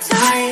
tight.